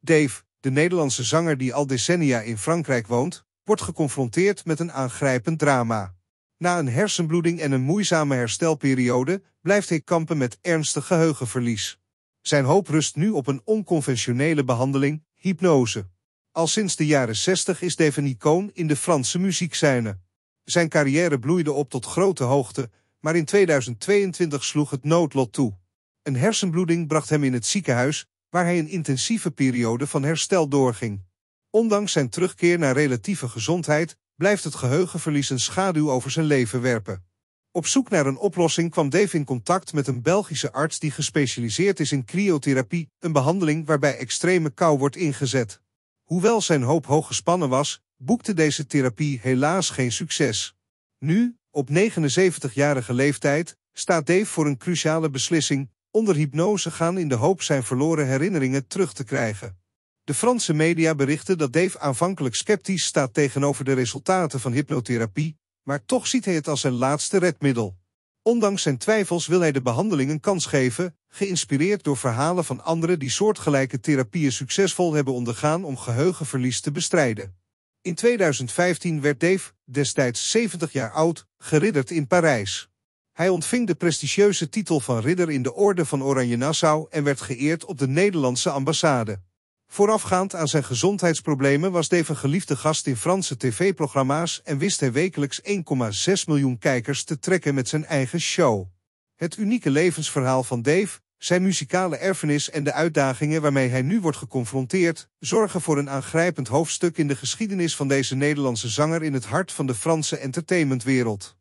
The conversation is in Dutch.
Dave, de Nederlandse zanger die al decennia in Frankrijk woont, wordt geconfronteerd met een aangrijpend drama. Na een hersenbloeding en een moeizame herstelperiode blijft hij kampen met ernstig geheugenverlies. Zijn hoop rust nu op een onconventionele behandeling, hypnose. Al sinds de jaren 60 is Dave een icoon in de Franse muziekscène. Zijn carrière bloeide op tot grote hoogte, maar in 2022 sloeg het noodlot toe. Een hersenbloeding bracht hem in het ziekenhuis, waar hij een intensieve periode van herstel doorging. Ondanks zijn terugkeer naar relatieve gezondheid blijft het geheugenverlies een schaduw over zijn leven werpen. Op zoek naar een oplossing kwam Dave in contact met een Belgische arts die gespecialiseerd is in cryotherapie, een behandeling waarbij extreme kou wordt ingezet. Hoewel zijn hoop hoog gespannen was, boekte deze therapie helaas geen succes. Nu, op 79-jarige leeftijd, staat Dave voor een cruciale beslissing: onder hypnose gaan in de hoop zijn verloren herinneringen terug te krijgen. De Franse media berichten dat Dave aanvankelijk sceptisch staat tegenover de resultaten van hypnotherapie, maar toch ziet hij het als zijn laatste redmiddel. Ondanks zijn twijfels wil hij de behandeling een kans geven, geïnspireerd door verhalen van anderen die soortgelijke therapieën succesvol hebben ondergaan om geheugenverlies te bestrijden. In 2015 werd Dave, destijds 70 jaar oud, geridderd in Parijs. Hij ontving de prestigieuze titel van ridder in de Orde van Oranje Nassau en werd geëerd op de Nederlandse ambassade. Voorafgaand aan zijn gezondheidsproblemen was Dave een geliefde gast in Franse tv-programma's en wist hij wekelijks 1,6 miljoen kijkers te trekken met zijn eigen show. Het unieke levensverhaal van Dave, zijn muzikale erfenis en de uitdagingen waarmee hij nu wordt geconfronteerd, zorgen voor een aangrijpend hoofdstuk in de geschiedenis van deze Nederlandse zanger in het hart van de Franse entertainmentwereld.